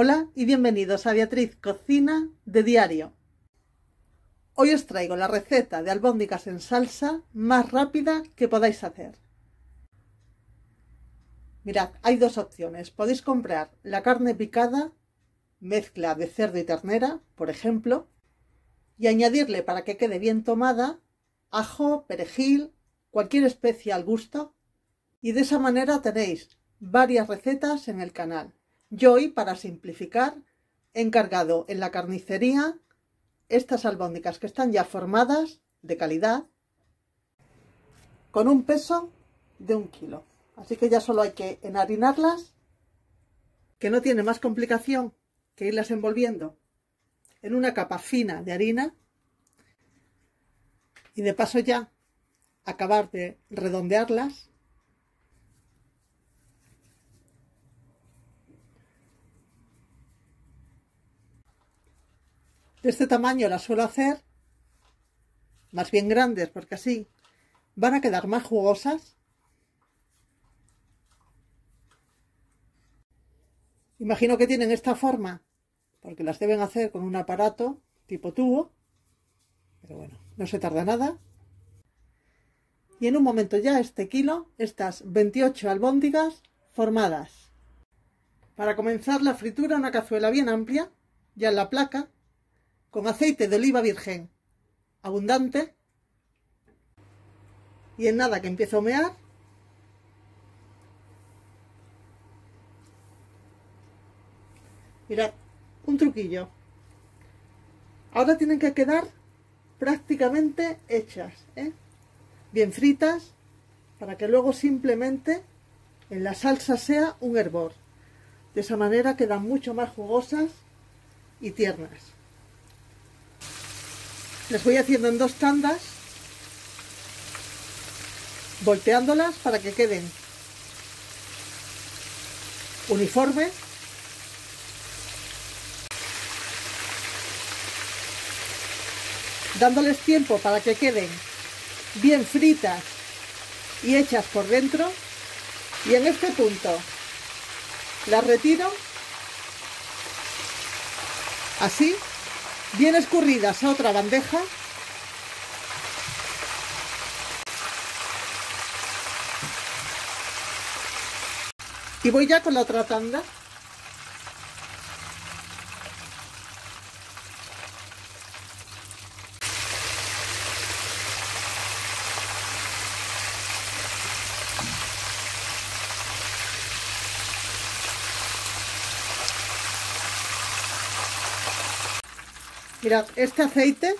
Hola y bienvenidos a Beatriz Cocina de Diario. Hoy os traigo la receta de albóndigas en salsa más rápida que podáis hacer. Mirad, hay dos opciones. Podéis comprar la carne picada, mezcla de cerdo y ternera, por ejemplo, y añadirle para que quede bien tomada ajo, perejil, cualquier especie al gusto, y de esa manera tenéis varias recetas en el canal. Yo hoy, para simplificar, he encargado en la carnicería estas albóndigas que están ya formadas, de calidad, con un peso de un kilo. Así que ya solo hay que enharinarlas, que no tiene más complicación que irlas envolviendo en una capa fina de harina y de paso ya acabar de redondearlas De este tamaño las suelo hacer más bien grandes porque así van a quedar más jugosas. Imagino que tienen esta forma porque las deben hacer con un aparato tipo tubo. Pero bueno, no se tarda nada. Y en un momento ya este kilo, estas 28 albóndigas formadas. Para comenzar la fritura una cazuela bien amplia, ya en la placa, con aceite de oliva virgen abundante y en nada que empiezo a humear mirad un truquillo. Ahora tienen que quedar prácticamente hechas ¿eh? bien fritas para que luego simplemente en la salsa sea un hervor. De esa manera quedan mucho más jugosas y tiernas les voy haciendo en dos tandas, volteándolas para que queden uniformes. Dándoles tiempo para que queden bien fritas y hechas por dentro. Y en este punto las retiro así bien escurridas a otra bandeja. Y voy ya con la otra tanda. Mirad, este aceite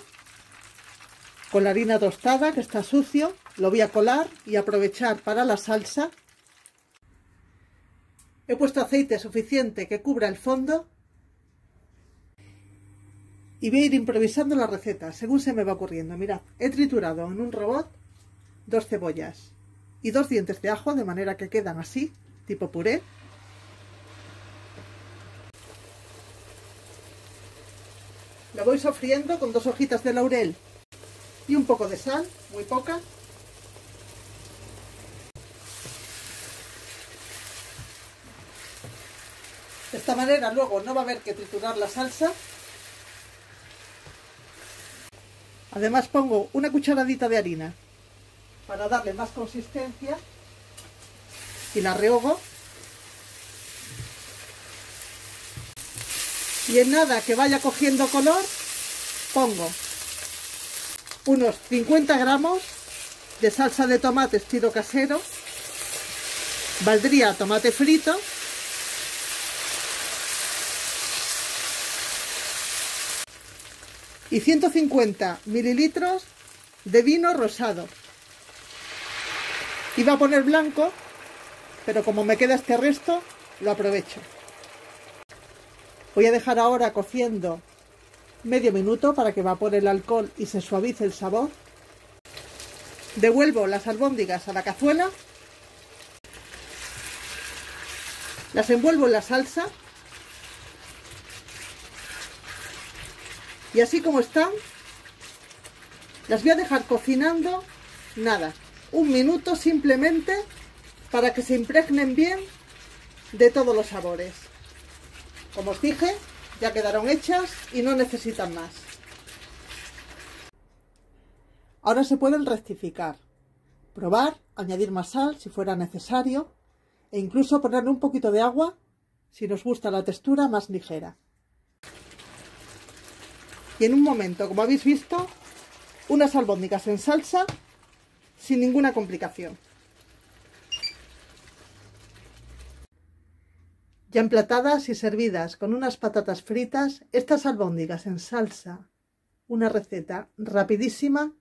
con la harina tostada que está sucio, lo voy a colar y aprovechar para la salsa. He puesto aceite suficiente que cubra el fondo y voy a ir improvisando la receta según se me va ocurriendo. Mirad, he triturado en un robot dos cebollas y dos dientes de ajo de manera que quedan así, tipo puré. Lo voy sofriendo con dos hojitas de laurel y un poco de sal, muy poca. De esta manera luego no va a haber que triturar la salsa. Además pongo una cucharadita de harina para darle más consistencia y la rehogo y en nada que vaya cogiendo color pongo unos 50 gramos de salsa de tomate estilo casero. Valdría tomate frito. Y 150 mililitros de vino rosado. Iba a poner blanco pero como me queda este resto lo aprovecho Voy a dejar ahora cociendo medio minuto para que evapore el alcohol y se suavice el sabor. Devuelvo las albóndigas a la cazuela. Las envuelvo en la salsa. Y así como están, las voy a dejar cocinando, nada, un minuto simplemente para que se impregnen bien de todos los sabores. Como os dije, ya quedaron hechas y no necesitan más. Ahora se pueden rectificar, probar, añadir más sal si fuera necesario e incluso ponerle un poquito de agua si nos gusta la textura más ligera. Y en un momento, como habéis visto, unas albóndigas en salsa sin ninguna complicación. Ya emplatadas y servidas con unas patatas fritas, estas albóndigas en salsa, una receta rapidísima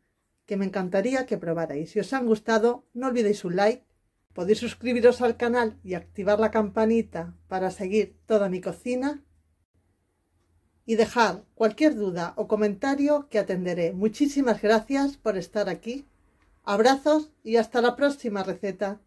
que me encantaría que probarais. Si os han gustado, no olvidéis un like, podéis suscribiros al canal y activar la campanita para seguir toda mi cocina y dejar cualquier duda o comentario que atenderé. Muchísimas gracias por estar aquí. Abrazos y hasta la próxima receta.